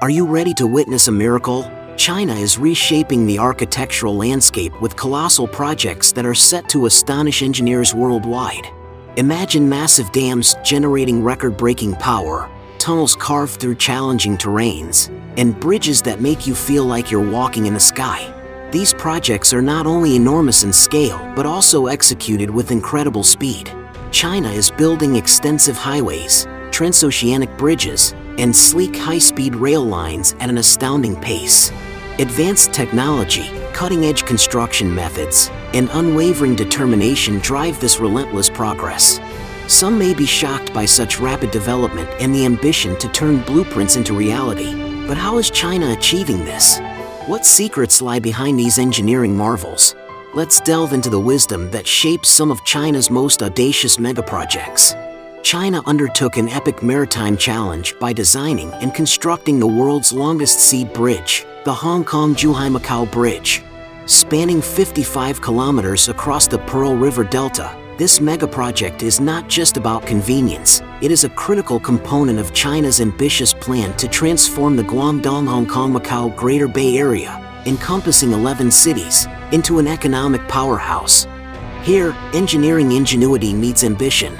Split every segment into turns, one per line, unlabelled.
Are you ready to witness a miracle? China is reshaping the architectural landscape with colossal projects that are set to astonish engineers worldwide. Imagine massive dams generating record-breaking power, tunnels carved through challenging terrains, and bridges that make you feel like you're walking in the sky. These projects are not only enormous in scale, but also executed with incredible speed. China is building extensive highways, transoceanic bridges, and sleek high-speed rail lines at an astounding pace. Advanced technology, cutting-edge construction methods, and unwavering determination drive this relentless progress. Some may be shocked by such rapid development and the ambition to turn blueprints into reality. But how is China achieving this? What secrets lie behind these engineering marvels? Let's delve into the wisdom that shapes some of China's most audacious megaprojects. China undertook an epic maritime challenge by designing and constructing the world's longest sea bridge, the Hong Kong-Zhuhai-Macau Bridge. Spanning 55 kilometers across the Pearl River Delta, this megaproject is not just about convenience, it is a critical component of China's ambitious plan to transform the Guangdong-Hong Kong Macau Greater Bay Area, encompassing 11 cities, into an economic powerhouse. Here, engineering ingenuity meets ambition.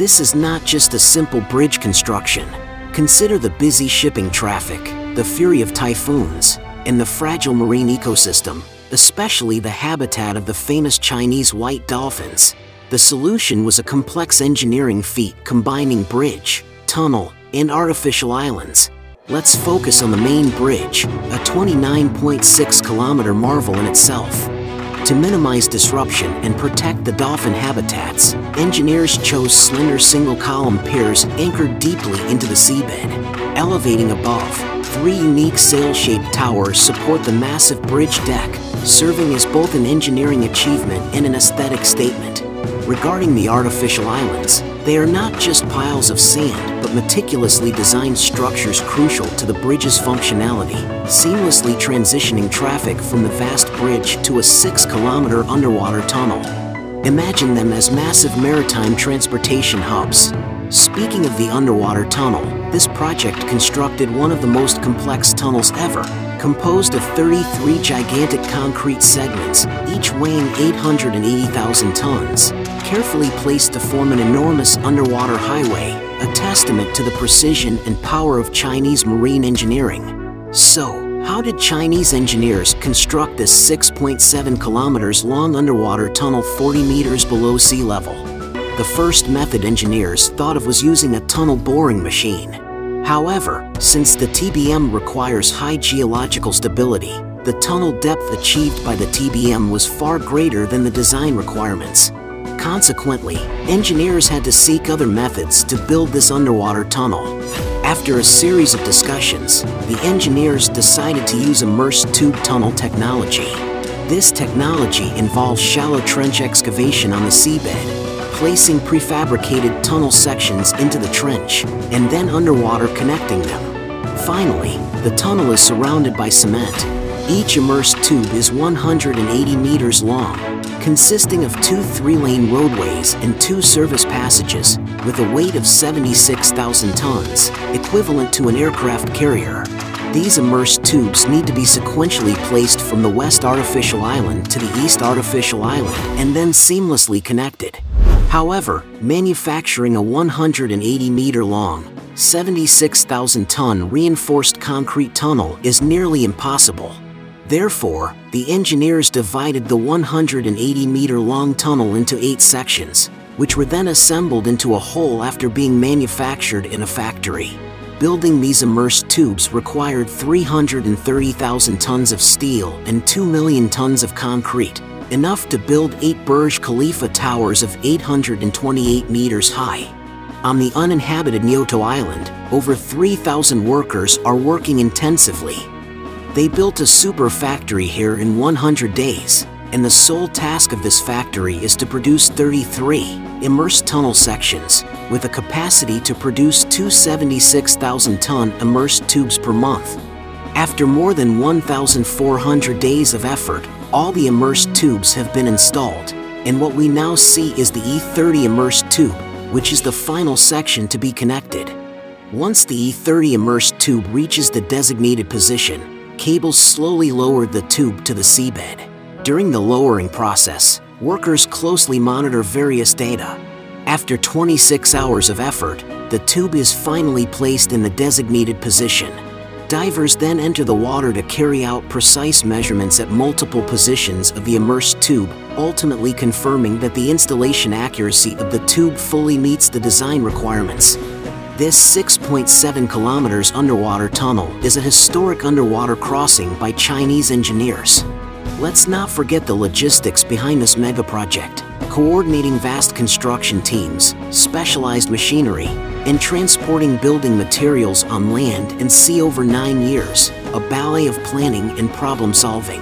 This is not just a simple bridge construction. Consider the busy shipping traffic, the fury of typhoons, and the fragile marine ecosystem, especially the habitat of the famous Chinese white dolphins. The solution was a complex engineering feat combining bridge, tunnel, and artificial islands. Let's focus on the main bridge, a 29.6 kilometer marvel in itself. To minimize disruption and protect the dolphin habitats, engineers chose slender single-column piers anchored deeply into the seabed. Elevating above, three unique sail-shaped towers support the massive bridge deck, serving as both an engineering achievement and an aesthetic statement. Regarding the artificial islands, they are not just piles of sand, but meticulously designed structures crucial to the bridge's functionality, seamlessly transitioning traffic from the vast bridge to a 6-kilometer underwater tunnel. Imagine them as massive maritime transportation hubs. Speaking of the underwater tunnel, this project constructed one of the most complex tunnels ever, composed of 33 gigantic concrete segments, each weighing 880,000 tons, carefully placed to form an enormous underwater highway, a testament to the precision and power of Chinese marine engineering. So, how did Chinese engineers construct this 6.7 kilometers long underwater tunnel 40 meters below sea level? The first method engineers thought of was using a tunnel boring machine. However, since the TBM requires high geological stability, the tunnel depth achieved by the TBM was far greater than the design requirements. Consequently, engineers had to seek other methods to build this underwater tunnel. After a series of discussions, the engineers decided to use immersed tube tunnel technology. This technology involves shallow trench excavation on the seabed, placing prefabricated tunnel sections into the trench, and then underwater connecting them. Finally, the tunnel is surrounded by cement. Each immersed tube is 180 meters long, consisting of two three-lane roadways and two service passages, with a weight of 76,000 tons, equivalent to an aircraft carrier. These immersed tubes need to be sequentially placed from the west artificial island to the east artificial island and then seamlessly connected. However, manufacturing a 180 meter long, 76,000 ton reinforced concrete tunnel is nearly impossible. Therefore, the engineers divided the 180 meter long tunnel into eight sections, which were then assembled into a whole after being manufactured in a factory. Building these immersed tubes required 330,000 tons of steel and 2 million tons of concrete, enough to build eight Burj Khalifa towers of 828 meters high. On the uninhabited Niutou Island, over 3,000 workers are working intensively. They built a super factory here in 100 days, and the sole task of this factory is to produce 33 immersed tunnel sections, with a capacity to produce 276,000 ton immersed tubes per month. After more than 1,400 days of effort, all the immersed tubes have been installed, and what we now see is the E30 immersed tube, which is the final section to be connected. Once the E30 immersed tube reaches the designated position, cables slowly lowered the tube to the seabed. During the lowering process, workers closely monitor various data. After 26 hours of effort, the tube is finally placed in the designated position. Divers then enter the water to carry out precise measurements at multiple positions of the immersed tube, ultimately confirming that the installation accuracy of the tube fully meets the design requirements. This 6.7 kilometers underwater tunnel is a historic underwater crossing by Chinese engineers. Let's not forget the logistics behind this mega project, coordinating vast construction teams, specialized machinery, and transporting building materials on land and sea over nine years, a ballet of planning and problem solving.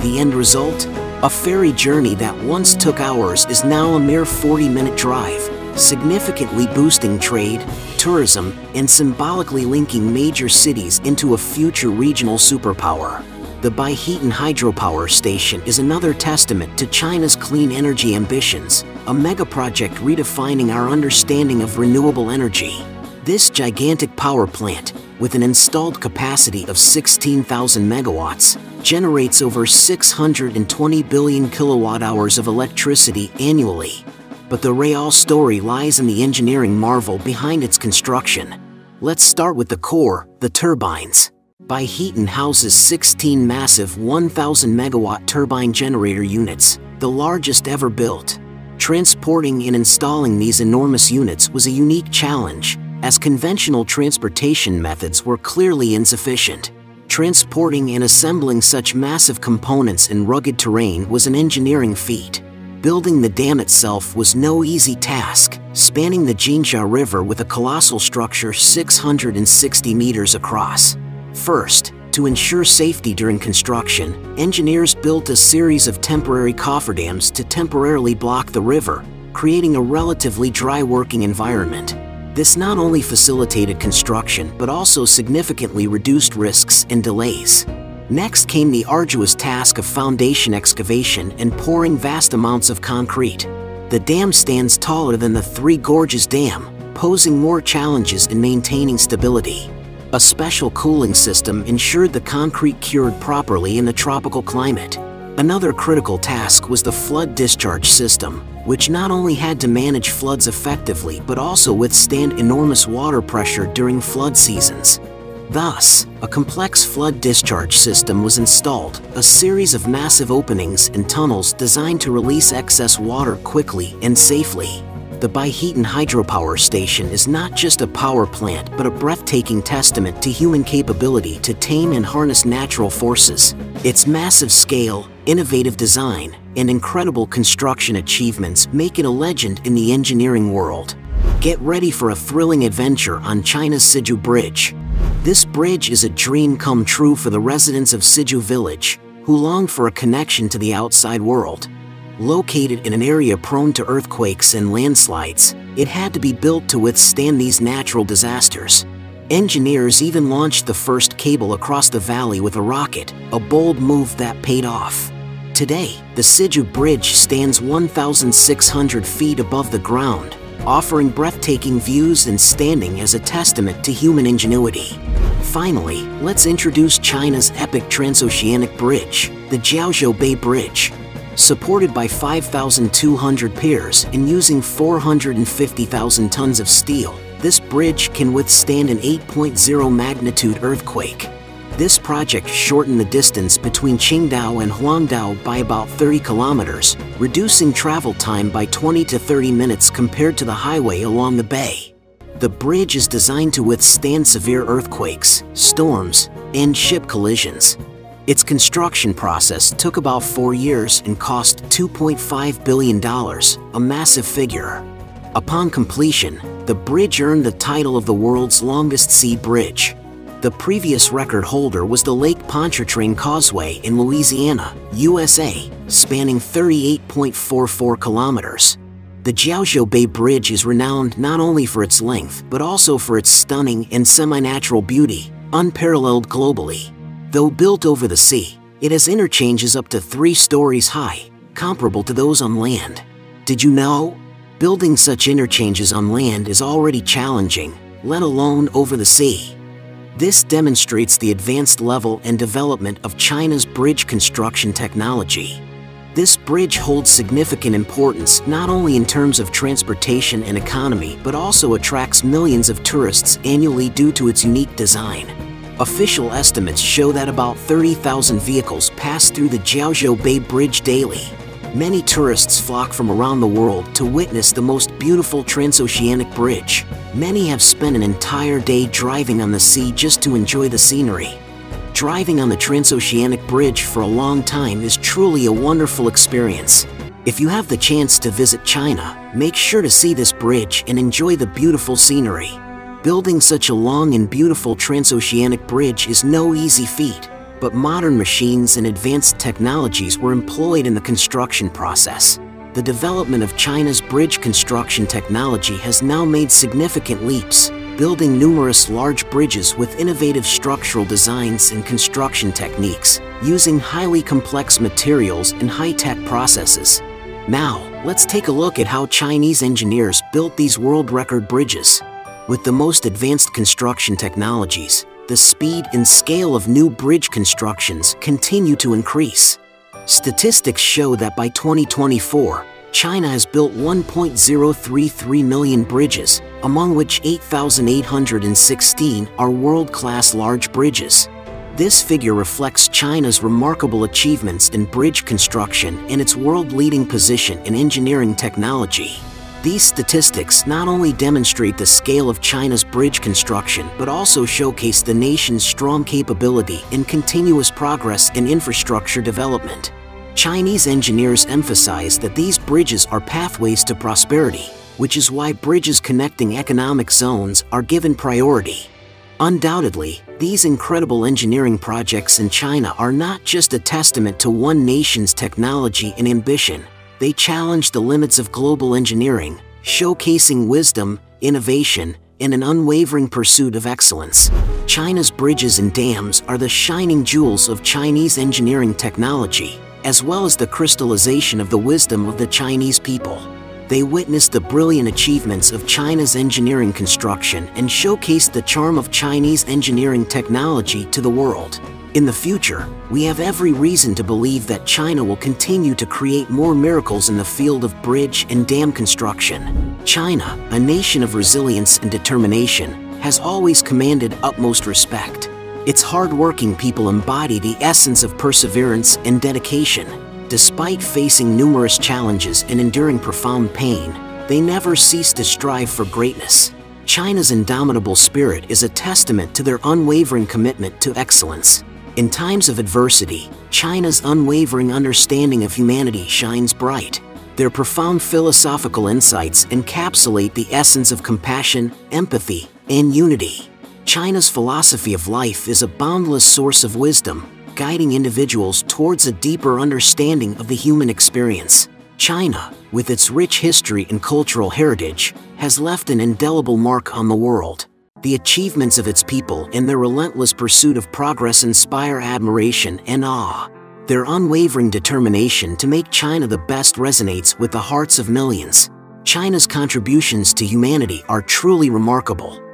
The end result? A ferry journey that once took hours is now a mere 40 minute drive, significantly boosting trade, tourism, and symbolically linking major cities into a future regional superpower. The Baihetan hydropower station is another testament to China's clean energy ambitions, a megaproject redefining our understanding of renewable energy. This gigantic power plant, with an installed capacity of 16,000 megawatts, generates over 620 billion kilowatt hours of electricity annually, but the real story lies in the engineering marvel behind its construction. Let's start with the core, the turbines. Baihetan houses 16 massive 1,000 megawatt turbine generator units, the largest ever built. Transporting and installing these enormous units was a unique challenge, as conventional transportation methods were clearly insufficient. Transporting and assembling such massive components in rugged terrain was an engineering feat. Building the dam itself was no easy task, spanning the Jinsha River with a colossal structure 660 meters across. First, to ensure safety during construction, engineers built a series of temporary cofferdams to temporarily block the river, creating a relatively dry working environment. This not only facilitated construction but also significantly reduced risks and delays. Next came the arduous task of foundation excavation and pouring vast amounts of concrete. The dam stands taller than the Three Gorges Dam, posing more challenges in maintaining stability. A special cooling system ensured the concrete cured properly in the tropical climate. Another critical task was the flood discharge system, which not only had to manage floods effectively but also withstand enormous water pressure during flood seasons. Thus, a complex flood discharge system was installed, a series of massive openings and tunnels designed to release excess water quickly and safely. The Baihetan hydropower station is not just a power plant but a breathtaking testament to human capability to tame and harness natural forces. Its massive scale, innovative design, and incredible construction achievements make it a legend in the engineering world. Get ready for a thrilling adventure on China's Siju Bridge. This bridge is a dream come true for the residents of Siju Village, who long for a connection to the outside world. Located in an area prone to earthquakes and landslides, it had to be built to withstand these natural disasters. Engineers even launched the first cable across the valley with a rocket, a bold move that paid off. Today, the Siju Bridge stands 1,600 feet above the ground, offering breathtaking views and standing as a testament to human ingenuity. Finally, let's introduce China's epic transoceanic bridge, the Jiaozhou Bay Bridge. Supported by 5,200 piers and using 450,000 tons of steel, this bridge can withstand an 8.0 magnitude earthquake. This project shortened the distance between Qingdao and Huangdao by about 30 kilometers, reducing travel time by 20 to 30 minutes compared to the highway along the bay. The bridge is designed to withstand severe earthquakes, storms, and ship collisions. Its construction process took about four years and cost $2.5 billion, a massive figure. Upon completion, the bridge earned the title of the world's longest sea bridge, the previous record holder was the Lake Pontchartrain Causeway in Louisiana, USA, spanning 38.44 kilometers. The Jiaozhou Bay Bridge is renowned not only for its length, but also for its stunning and semi-natural beauty, unparalleled globally. Though built over the sea, it has interchanges up to three stories high, comparable to those on land. Did you know? Building such interchanges on land is already challenging, let alone over the sea. This demonstrates the advanced level and development of China's bridge construction technology. This bridge holds significant importance not only in terms of transportation and economy but also attracts millions of tourists annually due to its unique design. Official estimates show that about 30,000 vehicles pass through the Jiaozhou Bay Bridge daily. Many tourists flock from around the world to witness the most beautiful transoceanic bridge. Many have spent an entire day driving on the sea just to enjoy the scenery. Driving on the transoceanic bridge for a long time is truly a wonderful experience. If you have the chance to visit China, make sure to see this bridge and enjoy the beautiful scenery. Building such a long and beautiful transoceanic bridge is no easy feat but modern machines and advanced technologies were employed in the construction process. The development of China's bridge construction technology has now made significant leaps, building numerous large bridges with innovative structural designs and construction techniques, using highly complex materials and high-tech processes. Now, let's take a look at how Chinese engineers built these world record bridges. With the most advanced construction technologies, the speed and scale of new bridge constructions continue to increase. Statistics show that by 2024, China has built 1.033 million bridges, among which 8,816 are world-class large bridges. This figure reflects China's remarkable achievements in bridge construction and its world-leading position in engineering technology. These statistics not only demonstrate the scale of China's bridge construction but also showcase the nation's strong capability and continuous progress in infrastructure development. Chinese engineers emphasize that these bridges are pathways to prosperity, which is why bridges connecting economic zones are given priority. Undoubtedly, these incredible engineering projects in China are not just a testament to one nation's technology and ambition, they challenge the limits of global engineering, showcasing wisdom, innovation, and an unwavering pursuit of excellence. China's bridges and dams are the shining jewels of Chinese engineering technology, as well as the crystallization of the wisdom of the Chinese people. They witnessed the brilliant achievements of China's engineering construction and showcased the charm of Chinese engineering technology to the world. In the future, we have every reason to believe that China will continue to create more miracles in the field of bridge and dam construction. China, a nation of resilience and determination, has always commanded utmost respect. Its hard-working people embody the essence of perseverance and dedication. Despite facing numerous challenges and enduring profound pain, they never cease to strive for greatness. China's indomitable spirit is a testament to their unwavering commitment to excellence. In times of adversity, China's unwavering understanding of humanity shines bright. Their profound philosophical insights encapsulate the essence of compassion, empathy, and unity. China's philosophy of life is a boundless source of wisdom, guiding individuals towards a deeper understanding of the human experience. China, with its rich history and cultural heritage, has left an indelible mark on the world. The achievements of its people and their relentless pursuit of progress inspire admiration and awe. Their unwavering determination to make China the best resonates with the hearts of millions. China's contributions to humanity are truly remarkable.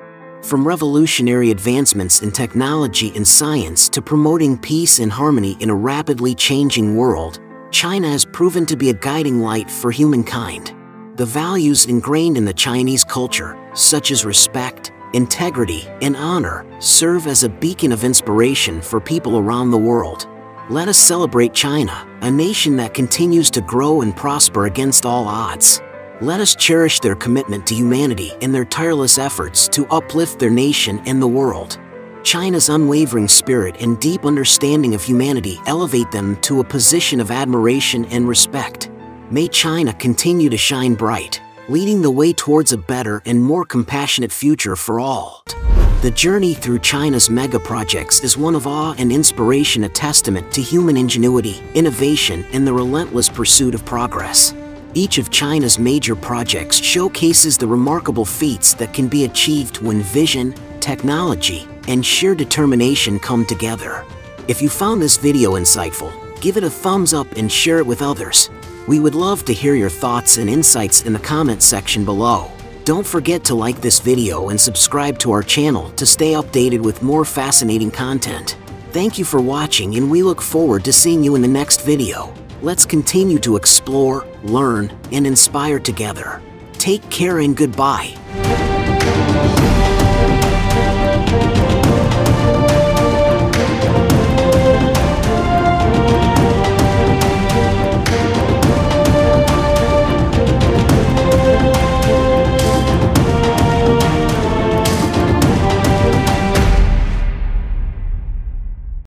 From revolutionary advancements in technology and science to promoting peace and harmony in a rapidly changing world, China has proven to be a guiding light for humankind. The values ingrained in the Chinese culture, such as respect, integrity, and honor serve as a beacon of inspiration for people around the world. Let us celebrate China, a nation that continues to grow and prosper against all odds. Let us cherish their commitment to humanity and their tireless efforts to uplift their nation and the world. China's unwavering spirit and deep understanding of humanity elevate them to a position of admiration and respect. May China continue to shine bright, leading the way towards a better and more compassionate future for all. The journey through China's mega projects is one of awe and inspiration a testament to human ingenuity, innovation, and the relentless pursuit of progress. Each of China's major projects showcases the remarkable feats that can be achieved when vision, technology, and sheer determination come together. If you found this video insightful, give it a thumbs up and share it with others. We would love to hear your thoughts and insights in the comments section below. Don't forget to like this video and subscribe to our channel to stay updated with more fascinating content. Thank you for watching and we look forward to seeing you in the next video. Let's continue to explore, learn, and inspire together. Take care and goodbye.